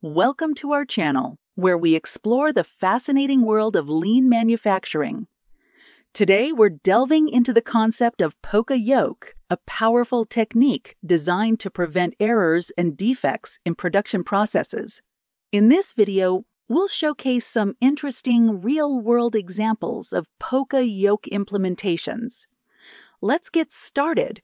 Welcome to our channel, where we explore the fascinating world of lean manufacturing. Today, we're delving into the concept of poka-yoke, a powerful technique designed to prevent errors and defects in production processes. In this video, we'll showcase some interesting real-world examples of poka-yoke implementations. Let's get started.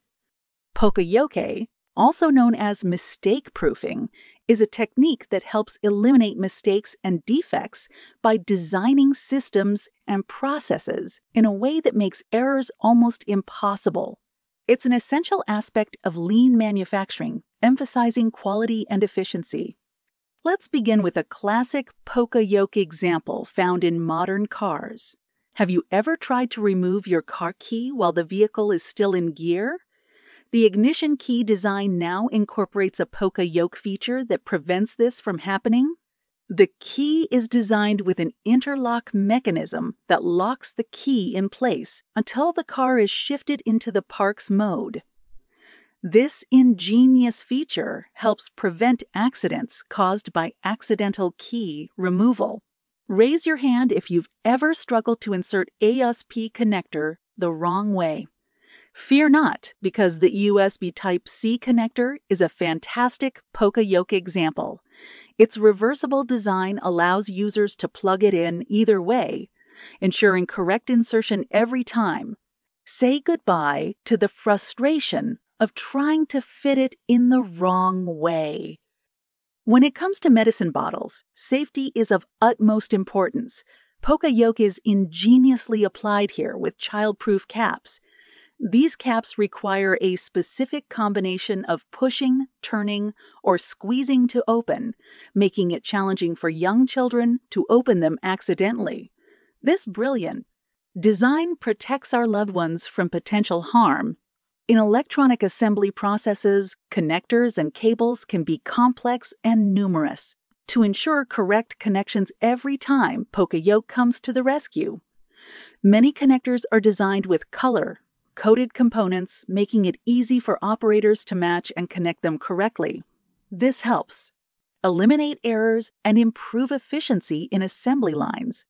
Poka-yoke, eh, also known as mistake proofing, is a technique that helps eliminate mistakes and defects by designing systems and processes in a way that makes errors almost impossible. It's an essential aspect of lean manufacturing, emphasizing quality and efficiency. Let's begin with a classic poka-yoke example found in modern cars. Have you ever tried to remove your car key while the vehicle is still in gear? The ignition key design now incorporates a poka-yoke feature that prevents this from happening. The key is designed with an interlock mechanism that locks the key in place until the car is shifted into the parks mode. This ingenious feature helps prevent accidents caused by accidental key removal. Raise your hand if you've ever struggled to insert a USB connector the wrong way. Fear not, because the USB Type C connector is a fantastic poka-yoke example. Its reversible design allows users to plug it in either way, ensuring correct insertion every time. Say goodbye to the frustration of trying to fit it in the wrong way. When it comes to medicine bottles, safety is of utmost importance. Poka-yoke is ingeniously applied here with childproof caps these caps require a specific combination of pushing, turning, or squeezing to open, making it challenging for young children to open them accidentally. This brilliant design protects our loved ones from potential harm. In electronic assembly processes, connectors and cables can be complex and numerous. To ensure correct connections every time, Poka-yoke comes to the rescue. Many connectors are designed with color, coded components, making it easy for operators to match and connect them correctly. This helps eliminate errors and improve efficiency in assembly lines.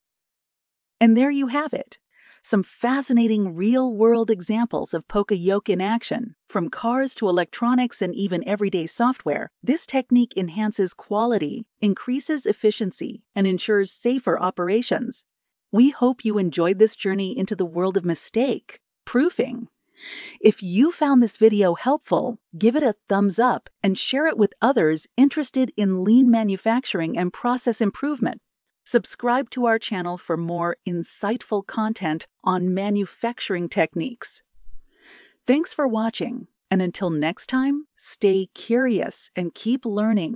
And there you have it. Some fascinating real world examples of Poka-yoke in action. From cars to electronics and even everyday software, this technique enhances quality, increases efficiency, and ensures safer operations. We hope you enjoyed this journey into the world of mistake proofing. If you found this video helpful, give it a thumbs up and share it with others interested in lean manufacturing and process improvement. Subscribe to our channel for more insightful content on manufacturing techniques. Thanks for watching, and until next time, stay curious and keep learning.